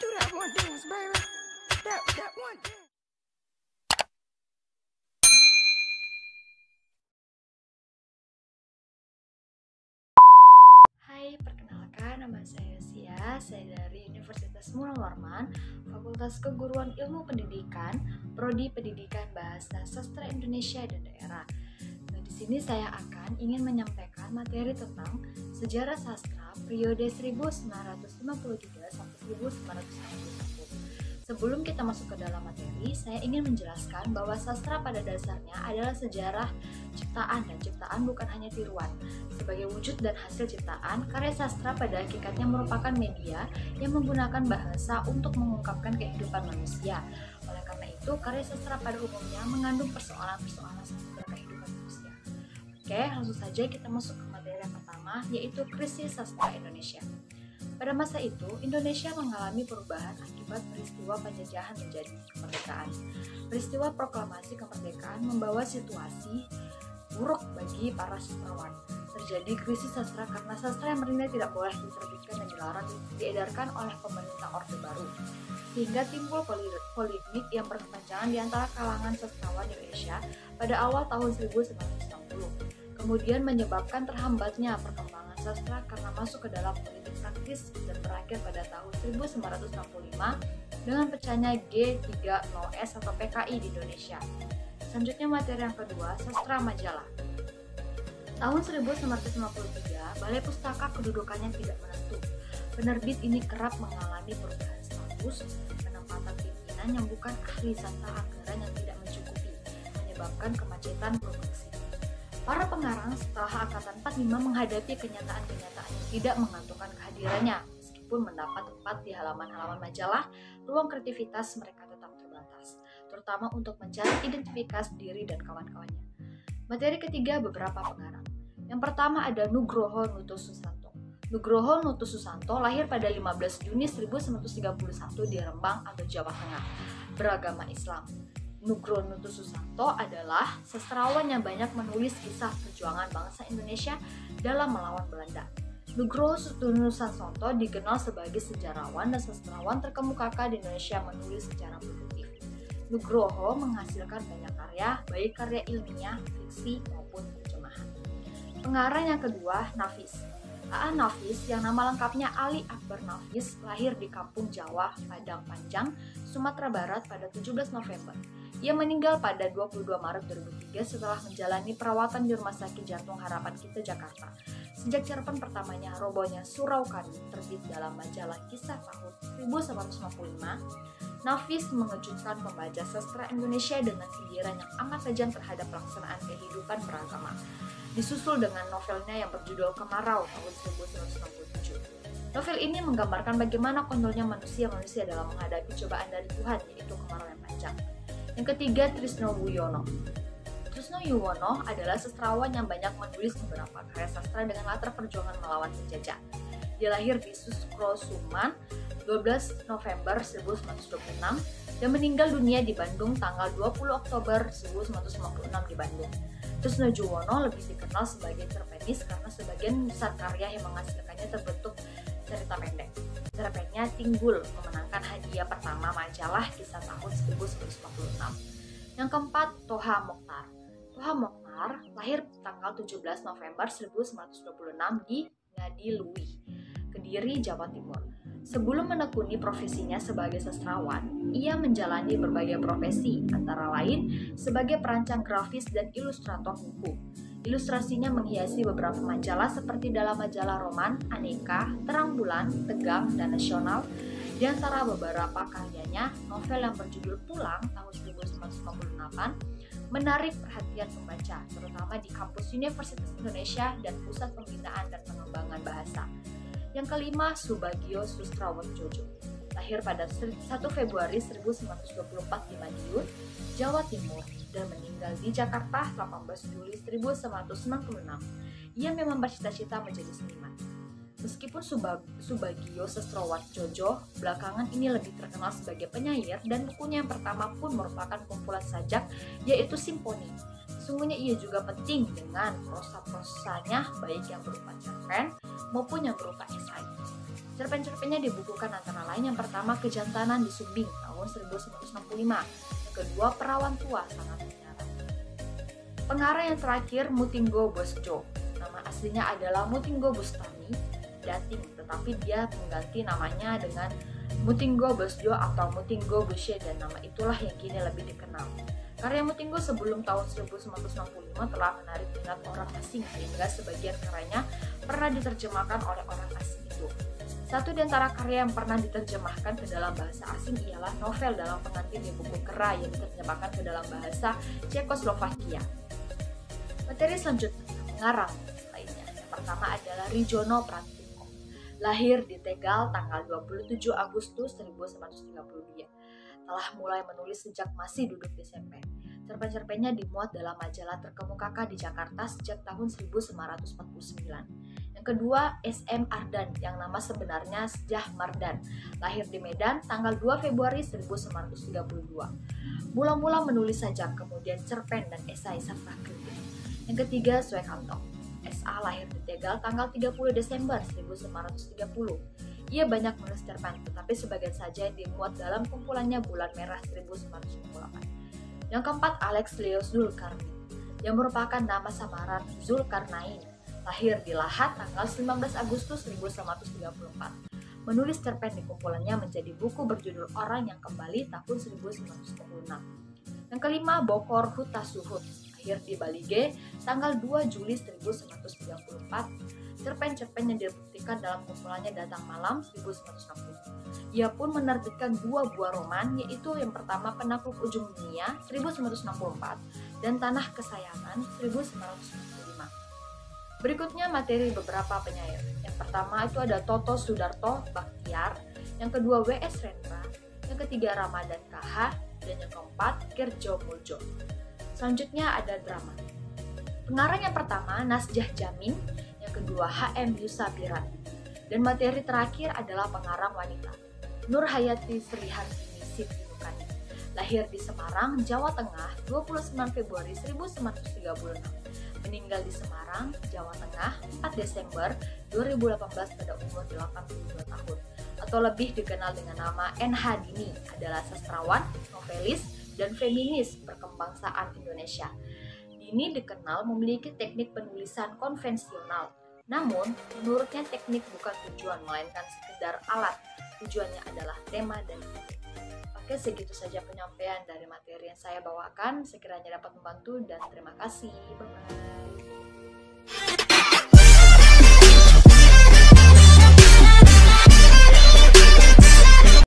Do. Hai, perkenalkan nama saya Sia, saya dari Universitas Munawwarman, Fakultas Keguruan Ilmu Pendidikan, Prodi Pendidikan Bahasa Sastra Indonesia dan Daerah. Nah, di sini saya akan ingin menyampaikan materi tentang sejarah sastra periode 1953 sampai 1961. Sebelum kita masuk ke dalam materi, saya ingin menjelaskan bahwa sastra pada dasarnya adalah sejarah ciptaan dan ciptaan bukan hanya tiruan. Sebagai wujud dan hasil ciptaan, karya sastra pada hakikatnya merupakan media yang menggunakan bahasa untuk mengungkapkan kehidupan manusia. Oleh karena itu, karya sastra pada umumnya mengandung persoalan-persoalan seputar kehidupan manusia. Oke, langsung saja kita masuk ke yaitu krisis sastra Indonesia. Pada masa itu, Indonesia mengalami perubahan akibat peristiwa penjajahan menjadi kemerdekaan. Peristiwa proklamasi kemerdekaan membawa situasi buruk bagi para sastrawan. Terjadi krisis sastra karena sastra yang bernilai tidak boleh diterbitkan dan dilarang diedarkan oleh pemerintah Orde Baru. Sehingga timbul polemik yang berkepanjangan di antara kalangan sastrawan Indonesia pada awal tahun 1960. Kemudian menyebabkan terhambatnya perkembangan sastra karena masuk ke dalam politik praktis dan berakhir pada tahun 1965 dengan pecahnya G30S atau PKI di Indonesia. Selanjutnya materi yang kedua, sastra majalah. Tahun 1953, Balai Pustaka kedudukannya tidak menentu. Penerbit ini kerap mengalami perubahan status, penempatan pimpinan yang bukan ahli serta anggaran yang tidak mencukupi, menyebabkan kemacetan produksi. Para pengarang setelah Angkatan 45 menghadapi kenyataan-kenyataan yang tidak mengantukkan kehadirannya. Meskipun mendapat tempat di halaman-halaman majalah, ruang kreativitas mereka tetap terbatas, terutama untuk mencari identifikasi diri dan kawan-kawannya. Materi ketiga beberapa pengarang. Yang pertama ada Nugroho Nuto Susanto. Nugroho Nuto Susanto lahir pada 15 Juni 1931 di Rembang atau Jawa Tengah, beragama Islam. Nugroho Nuto Susanto adalah sastrawan yang banyak menulis kisah perjuangan bangsa Indonesia dalam melawan Belanda. Nugroho Susanto dikenal sebagai sejarawan dan sastrawan terkemuka di Indonesia menulis secara produktif. Nugroho menghasilkan banyak karya, baik karya ilmiah, fiksi, maupun terjemahan. Pengarang yang kedua, Nafis. A.A. Nafis yang nama lengkapnya Ali Akbar Nafis lahir di Kampung Jawa, Padang Panjang, Sumatera Barat pada 17 November. Ia meninggal pada 22 Maret 2003 setelah menjalani perawatan di Rumah Sakit Jantung Harapan Kita Jakarta. Sejak cerpen pertamanya robohnya Surau Kami terbit dalam majalah Kisah tahun 1955, Nafis mengejutkan pembaca sastra Indonesia dengan sindiran yang amat tajam terhadap pelaksanaan kehidupan beragama. Disusul dengan novelnya yang berjudul Kemarau tahun 1967. Novel ini menggambarkan bagaimana konyolnya manusia-manusia dalam menghadapi cobaan dari Tuhan, yaitu kemarau yang panjang. Yang ketiga, Trisno Wuyono. Trisno Yuwono adalah sastrawan yang banyak menulis beberapa karya sastra dengan latar perjuangan melawan penjajah. Dia lahir di Suskro Suman 12 November 1926 dan meninggal dunia di Bandung tanggal 20 Oktober 1956 di Bandung. Trisno Yuwono lebih dikenal sebagai cerpenis karena sebagian besar karya yang menghasilkannya terbentuk cerita pendek. Cerpennya Tinggul memenangkan hadiah pertama majalah kisah tahun 1946. Yang keempat, Toha Mokhtar. Toha Mokhtar lahir tanggal 17 November 1926 di Ngadi Kediri, Jawa Timur. Sebelum menekuni profesinya sebagai sastrawan, ia menjalani berbagai profesi, antara lain sebagai perancang grafis dan ilustrator buku. Ilustrasinya menghiasi beberapa majalah seperti dalam majalah Roman, Aneka, Terang Bulan, Tegang, dan Nasional. Di antara beberapa karyanya, novel yang berjudul Pulang tahun 1958 menarik perhatian pembaca, terutama di kampus Universitas Indonesia dan Pusat Pembinaan dan Pengembangan Bahasa. Yang kelima, Subagio Jojo. Lahir pada 1 Februari 1924 di Madiun, Jawa Timur, dan meninggal di Jakarta 18 Juli 1996. Ia memang bercita-cita menjadi seniman. Meskipun Subagio Jojo belakangan ini lebih terkenal sebagai penyair dan bukunya yang pertama pun merupakan kumpulan sajak yaitu Simponi. Sesungguhnya ia juga penting dengan prosa-prosanya baik yang berupa cerpen maupun yang berupa esai. Cerpen-cerpennya dibukukan antara lain yang pertama Kejantanan di Sumbing tahun 1965, yang kedua Perawan Tua Sangat Menyala. Pengarang yang terakhir Mutinggo Bosjo. Nama aslinya adalah Mutinggo Bustami Dating, tetapi dia mengganti namanya dengan Mutinggo Bosjo atau Mutinggo Bushe dan nama itulah yang kini lebih dikenal. Karya Mutinggo sebelum tahun 1965 telah menarik minat orang asing sehingga sebagian karyanya pernah diterjemahkan oleh orang asing itu. Satu di antara karya yang pernah diterjemahkan ke dalam bahasa asing ialah novel dalam pengantin di buku kera yang diterjemahkan ke dalam bahasa Cekoslovakia. Materi selanjutnya, pengarang lainnya. Yang pertama adalah Rijono Prantiko. Lahir di Tegal tanggal 27 Agustus 1932. Telah mulai menulis sejak masih duduk di SMP. Cerpen-cerpennya dimuat dalam majalah terkemuka di Jakarta sejak tahun 1949 kedua SM Ardan yang nama sebenarnya Sejah Mardan, lahir di Medan tanggal 2 Februari 1932. Mula-mula menulis saja, kemudian cerpen dan esai serta kritik. Yang ketiga Suekanto, SA lahir di Tegal tanggal 30 Desember 1930. Ia banyak menulis cerpen, tetapi sebagian saja dimuat dalam kumpulannya Bulan Merah 1998. Yang keempat Alex Leo Zulkarnain, yang merupakan nama samaran Zulkarnain lahir di Lahat tanggal 19 Agustus 1934. Menulis cerpen di kumpulannya menjadi buku berjudul Orang yang Kembali tahun 1996. Yang kelima, Bokor Huta Suhut, lahir di Balige tanggal 2 Juli 1994. Cerpen-cerpen yang dibuktikan dalam kumpulannya Datang Malam 1960. Ia pun menerbitkan dua buah roman, yaitu yang pertama Penakluk Ujung Dunia 1964 dan Tanah Kesayangan 1995. Berikutnya materi beberapa penyair. Yang pertama itu ada Toto Sudarto Baktiar, yang kedua W.S. Rendra, yang ketiga Ramadan KH, dan yang keempat Kerjo Muljo. Selanjutnya ada drama. Pengarang yang pertama Nasjah Jamin, yang kedua HM Yusabiran, dan materi terakhir adalah pengarang wanita. Nur Hayati Srihartini Siti Mukani. Lahir di Semarang, Jawa Tengah, 29 Februari 1936 meninggal di Semarang, Jawa Tengah 4 Desember 2018 pada umur 82 tahun atau lebih dikenal dengan nama NH Dini adalah sastrawan, novelis, dan feminis berkebangsaan Indonesia. Dini dikenal memiliki teknik penulisan konvensional. Namun, menurutnya teknik bukan tujuan, melainkan sekedar alat. Tujuannya adalah tema dan ide. Oke, segitu saja penyampaian dari materi yang saya bawakan. Sekiranya dapat membantu dan terima kasih. Bye-bye.